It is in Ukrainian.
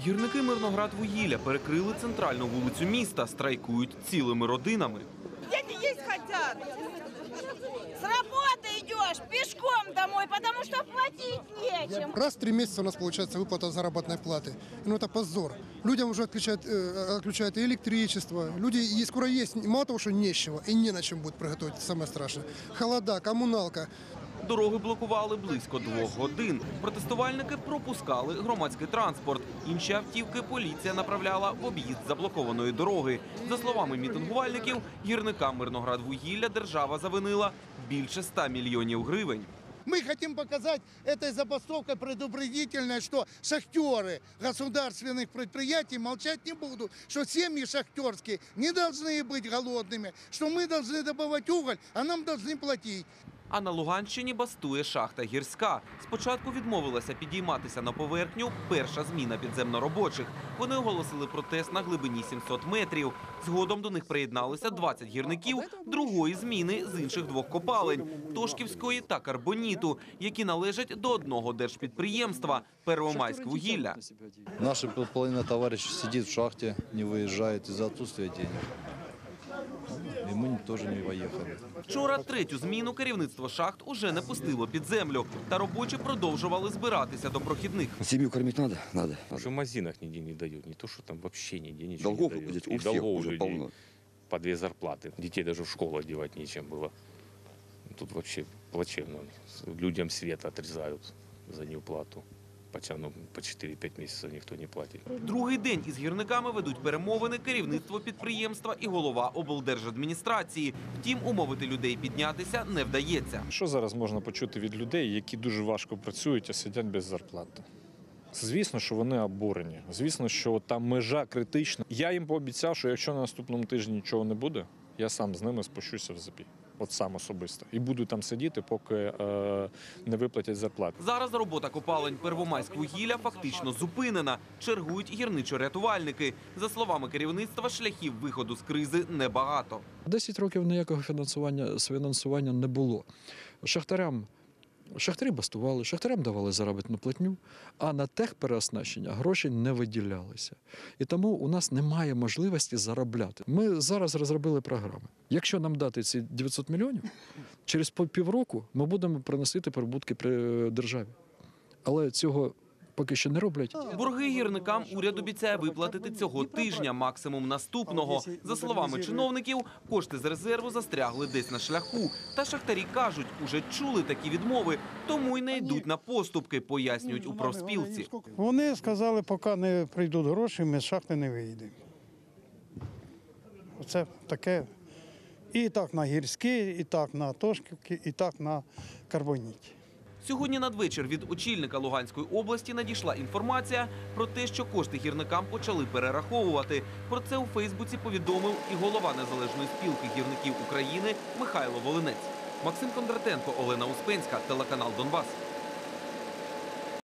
Гірники Мирноград вугілля перекрили центральну вулицю міста, страйкують цілими родинами. Дети есть хотят. С работы идешь пешком домой, потому что платить нечем. Раз в три месяца у нас получается выплата заработной платы. Ну это позор. Людям уже отключают, э, отключают и электричество. Люди и скоро есть мало того, что нечего, и не на чем будет приготовить, самое страшное. Холода, коммуналка. Дороги блокували близько двох годин. Протестувальники пропускали громадський транспорт. Інші автівки поліція направляла в об'їзд заблокованої дороги. За словами мітингувальників, гірникам Мирноградвугілля держава завинила більше 100 мільйонів гривень. Мы хотим показать этой забастовкой предупредительной, что шахтеры государственных предприятий молчать не будут, что семьи шахтерские не должны быть голодными, что мы должны добывать уголь, а нам должны платить. А на Луганщині бастує шахта гірська. Спочатку відмовилася підійматися на поверхню перша зміна підземноробочих. Вони оголосили протест на глибині 700 метрів. Згодом до них приєдналися 20 гірників другої зміни з інших двох копалень Тошківської та Карбоніту, які належать до одного держпідприємства Первомайськвугілля. Наша половина товарищей сидит в шахте, не выезжает из-за отсутствия денег И мы тоже не поехали. Вчора третю зміну керівництво шахт уже не пустило під землю, та робочі продовжували збиратися до прохідних. Семью кормить надо? Надо. Уже в магазинах нигде не дают. Не то, что там вообще нигде ничего Долгов не дают. здесь И у всех долгов у уже людей полно. По две зарплаты. Детей даже в школу одевать нечем было. Тут вообще плачевно. Людям свет отрезают за неуплату. Ну, по 4-5 месяцев никто не платит. Другий день із гірниками ведуть перемовини керівництво підприємства і голова облдержадміністрації. Втім, умовити людей піднятися не вдається. Що зараз можна почути від людей, які дуже важко працюють, а сидять без зарплати? Звісно, що вони обурені. Звісно, що там межа критична. Я їм пообіцяв, що якщо на наступному тижні нічого не буде, я сам з ними спущуся в запій. От сам особисто. І буду там сидіти, поки е, не виплатять зарплату. Зараз робота копалень Первомайськвугілля фактично зупинена. Чергують гірничо-рятувальники. За словами керівництва, шляхів виходу з кризи небагато. 10 років ніякого фінансування, фінансування не було. Шахтарям, шахтарі бастували, шахтарям давали заробітну платню, а на техпереоснащення гроші не виділялися. І тому у нас немає можливості заробляти. Ми зараз розробили програми. Якщо нам дати ці 900 мільйонів, через півроку ми будемо приносити прибутки при державі. Але цього поки що не роблять. Борги гірникам уряд обіцяє виплатити цього тижня, максимум наступного. За словами чиновників, кошти з резерву застрягли десь на шляху. Та шахтарі кажуть, уже чули такі відмови, тому й не йдуть на поступки, пояснюють у профспілці. Вони сказали, поки не прийдуть гроші, ми з шахти не вийдемо. Оце таке. І так на гірській, і так на Тошківці, і так на Карбоніті. Сьогодні надвечір від очільника Луганської області надійшла інформація про те, що кошти гірникам почали перераховувати. Про це у Фейсбуці повідомив і голова незалежної спілки гірників України Михайло Волинець. Максим Кондратенко, Олена Успенська, телеканал Донбас.